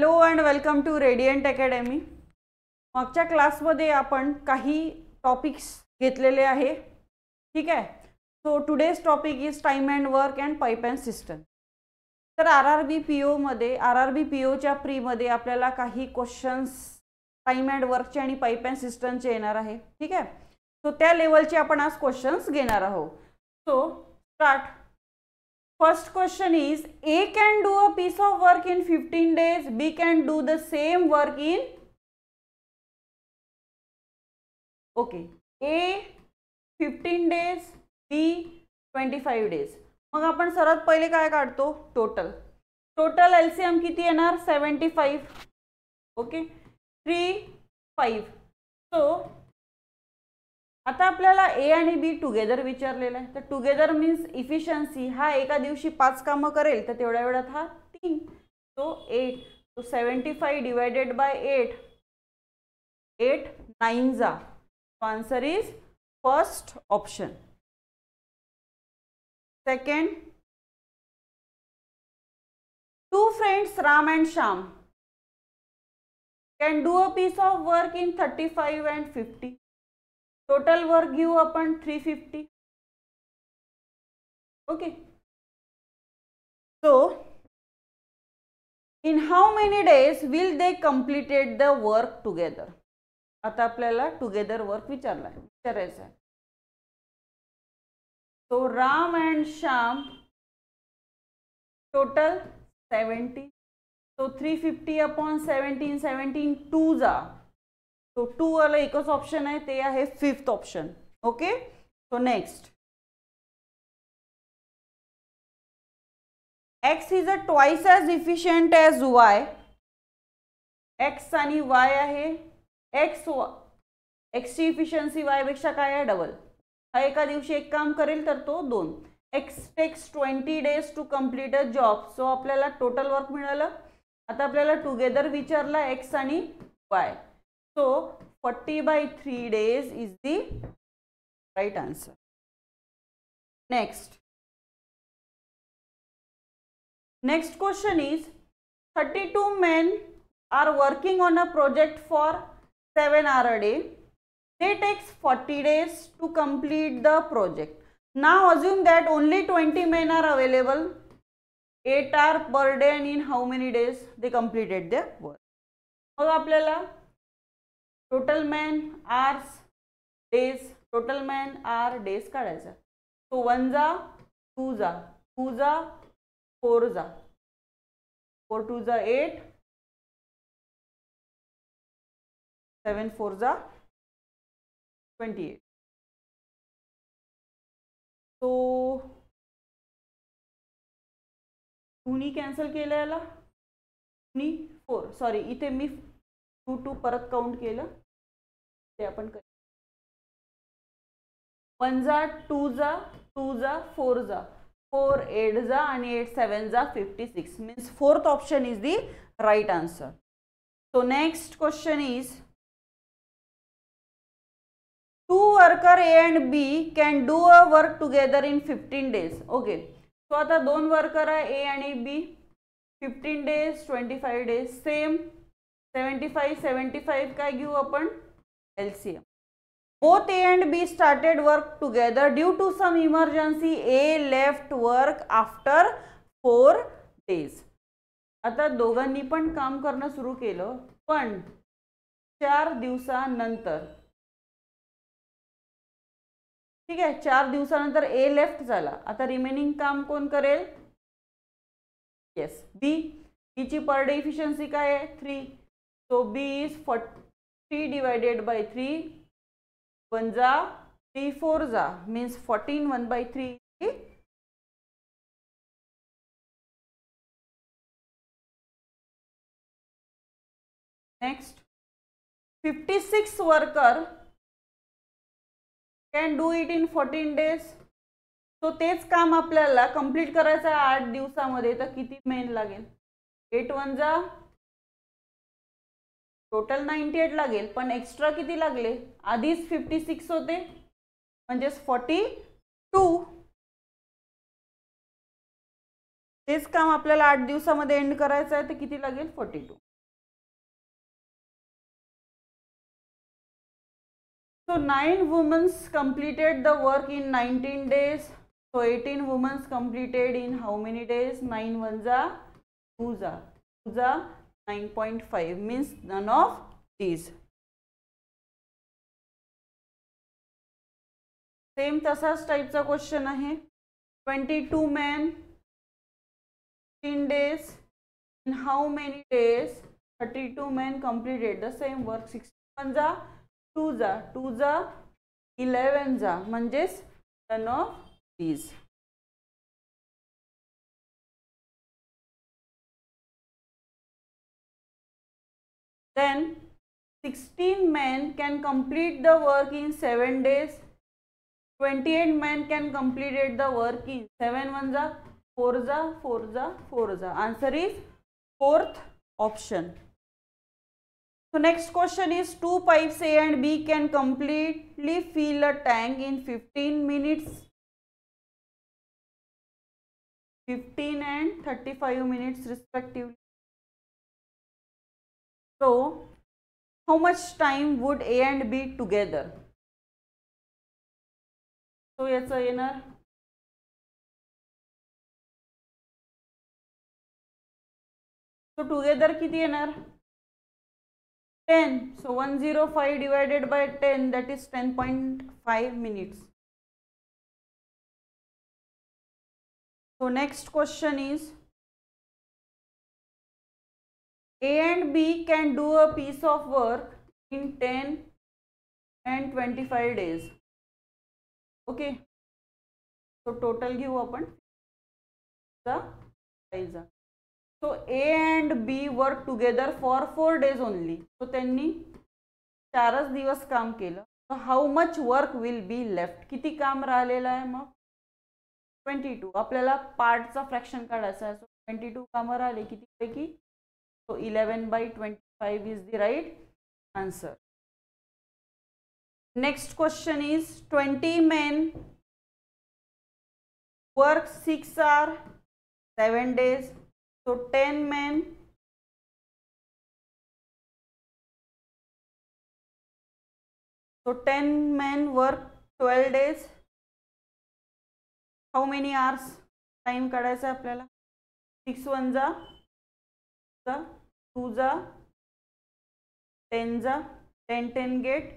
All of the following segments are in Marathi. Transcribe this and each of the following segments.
Hello and welcome to radiant academy. मागच्या क्लासमध्ये आपण काही टॉपिक्स घेतलेले आहे. ठीक आहे? So today's topic is time and work and pipe and system तर आर आर बी पी ओमध्ये आर आर बी पी ओच्या प्रीमध्ये आपल्याला काही क्वेश्चन्स टाईम अँड वर्कचे आणि पाईप अँड सिस्टमचे येणार आहे. ठीक आहे? सो त्या लेवलचे आपण आज क्वेश्चन्स घेणार आहोत. So start First question is A can do a piece of work in 15 days, B can do the same work in okay A 15 days, B 25 days. मग आपण सर्वात पहिले काय काढतो total total L C M किती येणार seventy five okay three five so आता आपल्याला ए आणि बी टुगेदर विचारलेलं आहे. तर टुगेदर मीन्स इफिशियन्सी हा एका दिवशी पाच कामं करेल तर तेवढ्या वेळात हा तीन तो एट तो seventy five divided by eight eight nine जा. Answer is first option second two friends Ram and Shyam can do a piece of work in thirty five and fifty total work घेऊ आपण three fifty okay so in how many days will they completed the work together आता आपल्याला टुगेदर वर्क विचारला आहे विचारायचं आहे so Ram and Shyam total seventy so three fifty upon seventeen seventeen two जा. सो टू वाला एकच ऑप्शन आहे ते आहे fifth option okay so next X is a twice as efficient as Y X आणि वाय आहे. एक्स एक्सची इफिशियन्सी वायपेक्षा काय आहे? डबल हा एका दिवशी एक काम करेल तर तो दोन. X takes twenty days to complete a job so आपल्याला टोटल वर्क मिळालं. आता आपल्याला टुगेदर विचारला एक्स आणि Y So 40 by 3 days is the right answer. Next. Next question is 32 men are working on a project for 7 hour a day. They takes 40 days to complete the project. Now assume that only 20 men are available. 8 hour per day and in how many days they completed their work. मग आपल्याला total man hours days total man hour days काढायचा. सो वन जा टू जा. टू जा फोर जा. फोर टू जा एट सेवन फोर जा ट्वेंटी एट सो टूनी कॅन्सल केलं याला? टूनी फोर सॉरी इथे मी टू टू परत काउंट केलं ते आपण कर वन जा टू जा टू जा फोर जा. फोर एट जा आणि एट सेवन जा fifty six. Means fourth option is the right answer so next question is two worker A and B can do a work together in fifteen days okay so आता दोन वर्कर आहे ए आणि B fifteen days twenty five days same seventy five seventy five काय घेऊ आपण? L C M both A and B started work together due to some emergency A left work after four days आता दोघांनी पण काम करणं सुरू केलं पण चार दिवसानंतर. ठीक आहे चार दिवसानंतर ए लेफ्ट झाला. आता रिमेनिंग काम कोण करेल? येस बी बीची पर डे इफिशियन्सी काय आहे? थ्री तो B is forty divided by three one जा थ्री फोर जा means fourteen one by three. Next 56 worker can do it in 14 days so तेच काम आपल्याला कंप्लीट करायचं आहे आठ दिवसामध्ये. तर किती मेन लागेल? एट वन जा टोटल नाईन्टी एट लागेल पण एक्स्ट्रा किती लागले? आधीच फिफ्टी सिक्स होते म्हणजेच फॉर्टी टू तेच काम आपल्याला आठ दिवसामध्ये एंड करायचं आहे तर किती लागेल? Forty two so nine womens completed the work in 19 days so eighteen womens completed in how many days nine one जा टू जा टू जा 9.5 means none of these. Same तसाच टाईपचा क्वेश्चन आहे. Twenty two man in days in how many days thirty two man completed the same work sixty one जा टू जा टू जा इलेवन जा. म्हणजेच none of these then 16 men can complete the work in 7 days. 28 men can complete the work in 7 1 za 4 za 4 za 4 za answer is fourth option. So next question is two pipes A and B can completely fill a tank in 15 minutes. 15 and 35 minutes respectively. So how much time would A and B together? So याचं येणार So together किती येणार 10 so 105 divided by 10 that is 10.5 minutes so next question is a and b can do a piece of work in 10 and 25 days. Okay? So total घेऊ आपण. So A and B work together for four days only so त्यांनी चारच दिवस काम केलं. So how much work will be left किती काम राहिलेलं आहे मग? ट्वेंटी टू आपल्याला पार्टचा फ्रॅक्शन काढायचा आहे. सो ट्वेंटी टू कामं राहिले. कितीपैकी? So eleven by twenty five is the right answer next question is twenty men work six hours seven days So 10 men So 10 men work 12 days. How many hours time काढायचा आहे आपल्याला? सिक्स वन जा. टू जा टेन जा ten ten get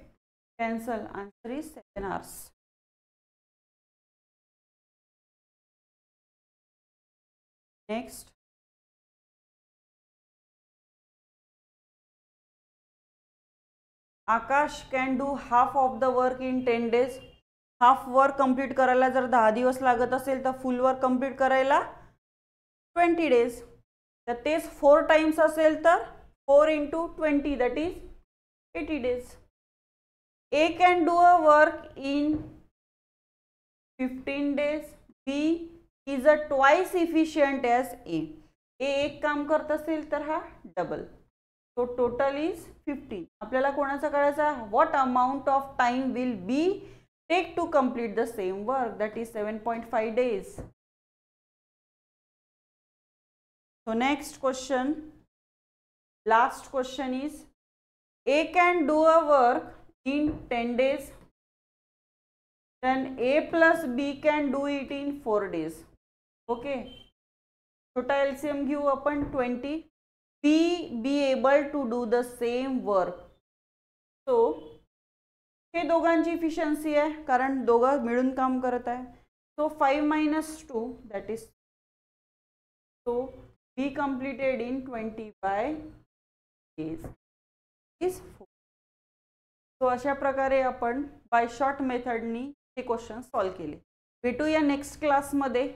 cancel. Answer is seven hours next Akash can do half of the work in ten days half work complete करायला जर दहा दिवस लागत असेल तर फुल वर्क कंप्लीट करायला ट्वेंटी डेज तर तेच फोर टाइम्स असेल तर four into twenty that is eighty days A can do a work in fifteen days B is a twice efficient as A एक काम करत असेल तर हा double so total is fifteen आपल्याला कोणाचा करायचा? What amount of time will be take to complete the same work that is seven point five days So next question, last question is A can do a work in 10 days, then A plus B can do it in 4 days. Okay. छोटा LCM घेऊ आपण 20 be be able to do the same work so हे दोघांची इफिशियन्सी आहे कारण दोघं मिळून काम करत आहे so five minus two that is so be completed in twenty by is is four so अशा प्रकारे आपण बाय शॉर्ट मेथडनी हे क्वेश्चन सॉल्व केले. भेटूया नेक्स्ट क्लासमध्ये